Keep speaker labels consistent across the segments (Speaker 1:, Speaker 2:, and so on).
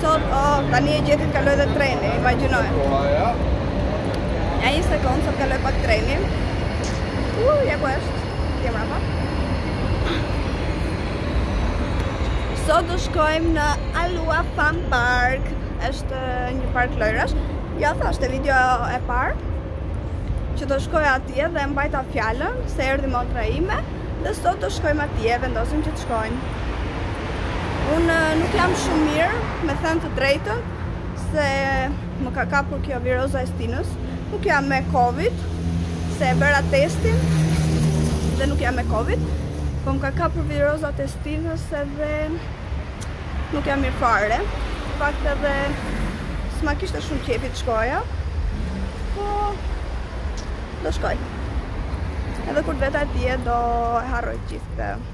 Speaker 1: Sot, oh, tani e gjeti të kalojë dhe treni, imagjinoni. Ja një sekundë, sa të kalojë pak treni. Uh, ja ku është, ja mbrapa. Sot do shkojmë në Alua Fun Park, është një park lojrash. Jua thashë te videoja e parë, që do shkoj atje dhe mbajta fjallën, se erdi motra ime, dhe sot do shkojmë atje, vendosëm që të shkojmë. Unë nuk jam shumë mirë, me thënë të drejtën, se më ka kapur kjo viroza e stinës. Nuk jam me Covid, se e bëra testin dhe nuk jam me Covid. Po më ka kapur viroza e stinës edhe nuk jam mirë fare. Fakt edhe s'ma kishte shumë qefi të shkoja, po do shkoj. Edhe kur të vete atje do e harroj gjithë këtë.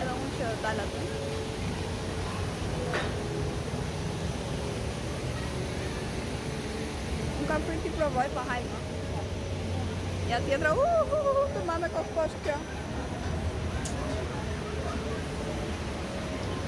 Speaker 1: Edhe unë që dal aty. Unë kam frikë të provoj, po hajde. Ja tjetra, u, u, u, të mban me kokë poshtë kjo.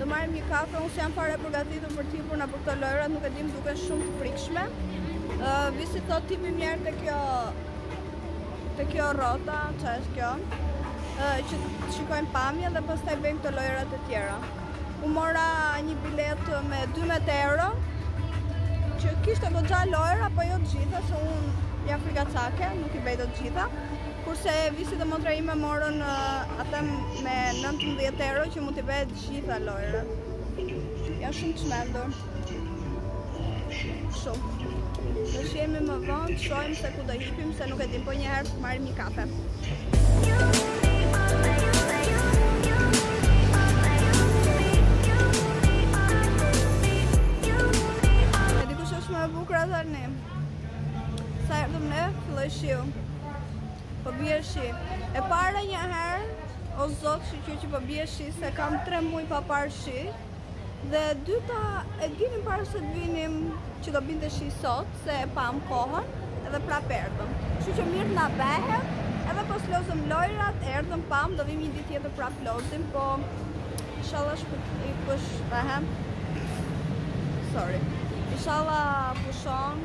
Speaker 1: Do marrim një kafe, unë s'jam fare përgatitur për të hipur nëpër këto lojërat, nuk e di, më duken shumë të frikshme. Visi thotë të hipim njëherë te kjo, te kjo rrota, që është kjo, që të shikojmë pamje dhe pastaj bëjmë këto lojërat e tjera. Unë mora një biletë me 12 euro, që kishte goxha lojëra, po jo të gjitha, se unë jam frikacake, nuk i bëj dot të gjitha. Kurse Visi dhe motra ime morën atë me 19 euro që mund t'i bësh të gjitha lojrat. Janë shumë të çmendur. Shumë. Nejse, jemi me vonesë, shohim se ku do hipim, se nuk e dimë po njëherë të marrim një kafe. E di kush është më e bukra dhe një. Sa erdhëm ne, filloi shiu. Po bie shi. E para njëherë, o zot, shyqyr që po bie shi, se kam tre muj pa parë shi. Dhe e dyta, e dinim para se të vinim që do binte shi sot, se e pamë kohën, edhe prapë erdhëm. Kështu që mirë na bëhet, edhe po s'lozëm lojrat, erdhëm, pamë, do vim një ditë tjetër prapë lozim, po ishalla shpët i pësht, aha, sorry, ishalla pushon,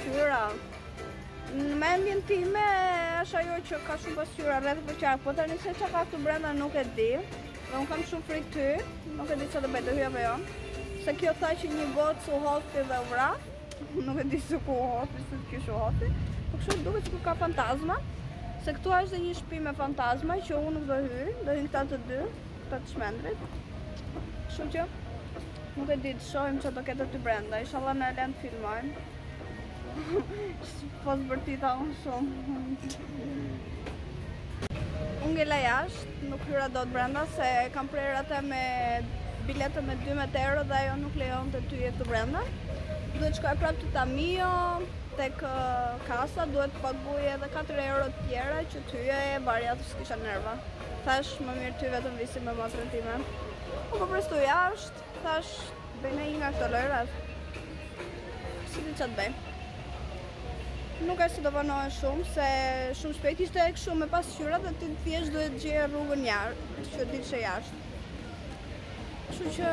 Speaker 1: Syra. Në mendjen time është ajo që ka shumë pasqyra rreth përqark, po tani se çka ka këtu brenda nuk e di. Dhe unë kam shumë frikë të hyj, nuk e di çfarë të bëj, të hyj apo jo. Se kjo tha që një gocë u hodh dhe u vra. nuk e di se ku u hodh, se kjo u hodh. Po kështu duket sikur ka fantazma. Se këtu është dhe një shtëpi me fantazma që unë nuk do hyj, do hyjnë këta të dy. Për të çmendurit. Kështu që nuk e di të shohim çfarë do ketë aty brenda. Ishalla na lënë të filmojmë. Po s'bërtita unë shumë. Unë ngela jashtë, nuk hyra dot brenda, se kam prerë atë me biletën me 12 euro dhe ajo nuk lejon të hyja aty brenda. Duhet të shkoj prapë të tamio, tek kasa duhet të paguaj edhe 4 euro të tjera që të hyja, e vara se s'kisha nerva. Thash më mirë të hyjë vetëm Visi me motrën time. Unë po pres këtu jashtë, thash bëj ndonjë nga këto lojrat. S'di ça të bëj. Nuk është që do vonohen shumë, se shumë shpejt ishte kështu me pasqyra dhe ti thjesht duhet gjeja rrugën njëherë, që të dilje jashtë. Kështu që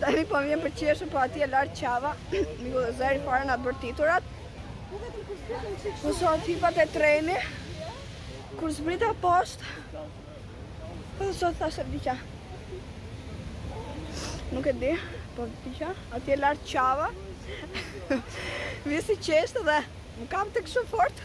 Speaker 2: Tani po
Speaker 1: më vjen për qeshë, po atje lart qava, më iku dhe zëri fare nga bërtiturat. Nejse atë hipa te treni, kur zbrita poshtë, dhe sot thashë vdiqa. Nuk e di, po vdiqa, atje lart qava, Visi qeshte dhe më kapte kështu fort.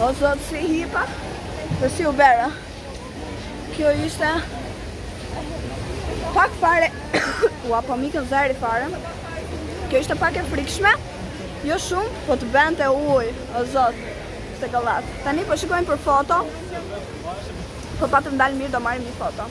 Speaker 1: O zot si hipa Dhe si u bera Kjo ishte Pak fare Ua po më ikën zëri fare Kjo ishte pak e frikshme Jo shumë Po të bënte ujë O zot Sa gallatë Tani po shikojmë për foto Po patëm dalë mirë do marrim një foto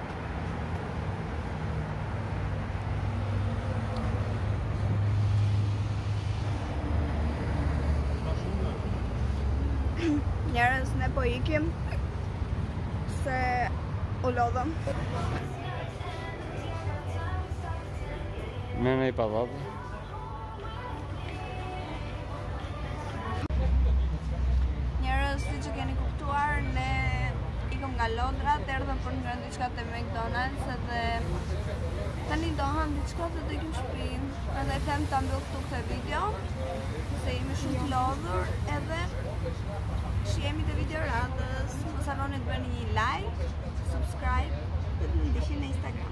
Speaker 1: Njerëz ne po ikim se u lodhëm.
Speaker 2: Ne ne i pa
Speaker 1: nga lodrat, erdhëm për ngrënë diçka te McDonald's dhe tani do hamë diçka edhe ikim në shpi. Edhe them ta mbyll këtu këtë video, se jemi shumë të lodhur edhe shihemi te videoja e radhës. Mos harroni të bëni një like, subscribe dhe të na ndiqni në Instagram.